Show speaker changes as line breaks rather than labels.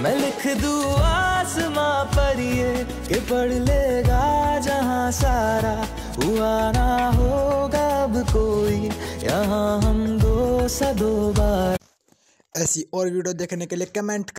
मैं लिख दू आसमां पर ये कि पढ़ लेगा जहाँ सारा हुआ ना होगा अब कोई। यहाँ हम दो सा बार।
ऐसी और वीडियो देखने के लिए कमेंट